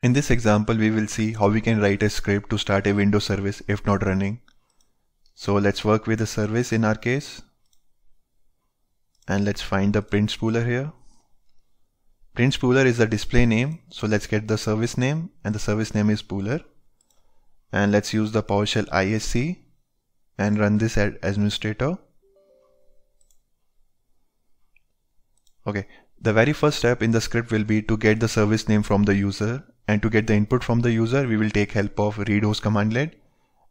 In this example, we will see how we can write a script to start a Windows service if not running. So let's work with the service in our case. And let's find the print spooler here. Print spooler is the display name. So let's get the service name and the service name is spooler. And let's use the PowerShell ISE and run this as administrator. Okay, the very first step in the script will be to get the service name from the user and to get the input from the user we will take help of read host commandlet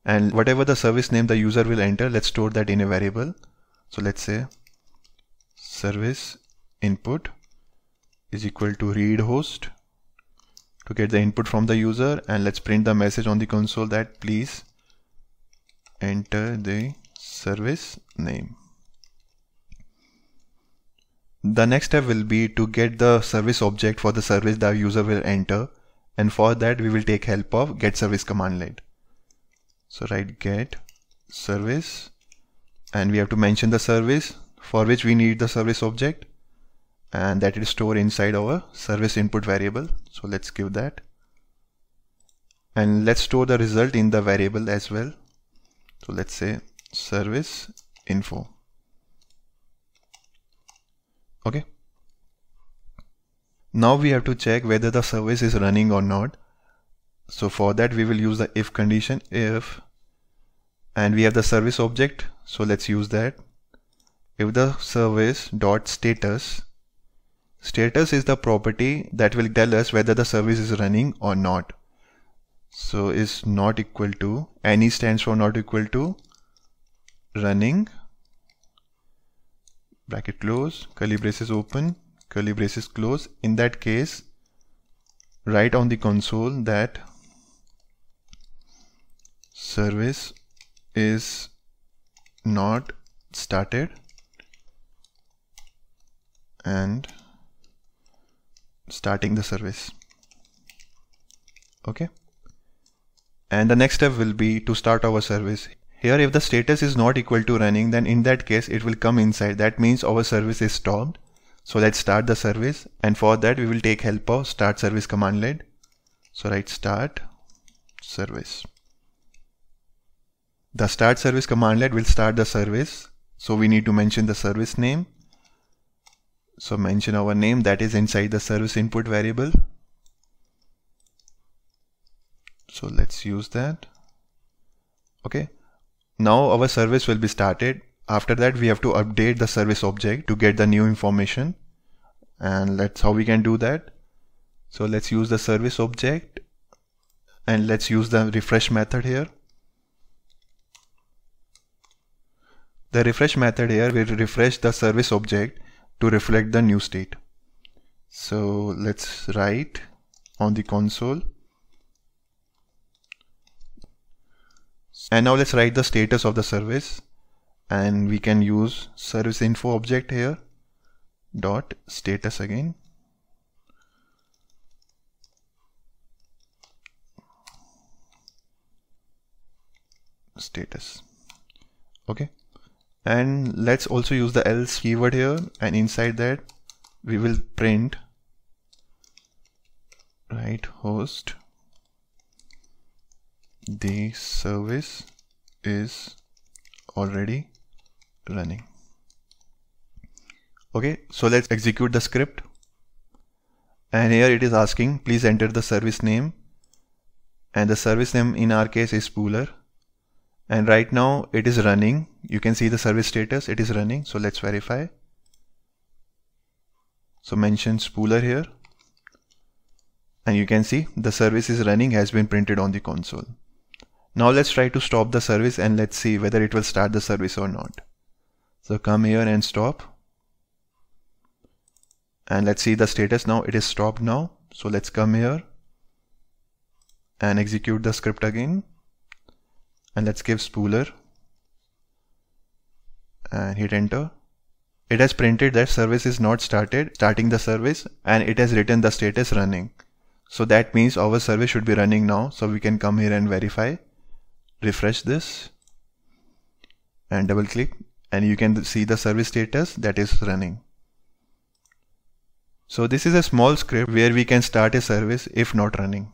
and whatever the service name the user will enter let's store that in a variable. So let's say service input is equal to read host. To get the input from the user and let's print the message on the console that please enter the service name. The next step will be to get the service object for the service the user will enter and for that we will take help of get service commandlet so write get service. And we have to mention the service for which we need the service object. And that is stored inside our service input variable. So let's give that. And let's store the result in the variable as well. So let's say service info. Okay now we have to check whether the service is running or not. So for that we will use the if condition if and we have the service object. So let's use that. If the service dot status status is the property that will tell us whether the service is running or not. So is not equal to any stands for not equal to running. Bracket close curly braces open curly braces close. In that case write on the console that service is not started and starting the service. Okay? And the next step will be to start our service. Here if the status is not equal to running then in that case it will come inside. That means our service is stopped so let's start the service and for that we will take help of start service command line. So write start service. The start service command line will start the service. So we need to mention the service name. So mention our name that is inside the service input variable. So let's use that. Okay. Now our service will be started after that we have to update the service object to get the new information. And let's how we can do that? So let's use the service object and let's use the refresh method here. The refresh method here will refresh the service object to reflect the new state. So let's write on the console. And now let's write the status of the service and we can use service info object here. Dot status again. Status. Okay. And let's also use the else keyword here. And inside that we will print write host. The service is already running okay so let's execute the script. And here it is asking please enter the service name. And the service name in our case is spooler and right now it is running. You can see the service status it is running. So let's verify. So mention spooler here. And you can see the service is running has been printed on the console. Now let's try to stop the service and let's see whether it will start the service or not. So come here and stop. And let's see the status now. It is stopped now. So let's come here and execute the script again. And let's give spooler and hit enter. It has printed that service is not started, starting the service and it has written the status running. So that means our service should be running now. So we can come here and verify refresh this and double click and you can see the service status that is running. So this is a small script where we can start a service if not running.